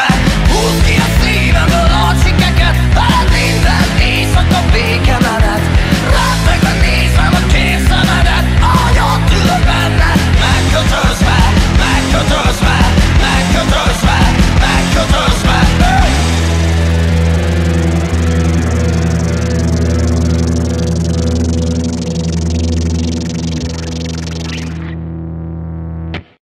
right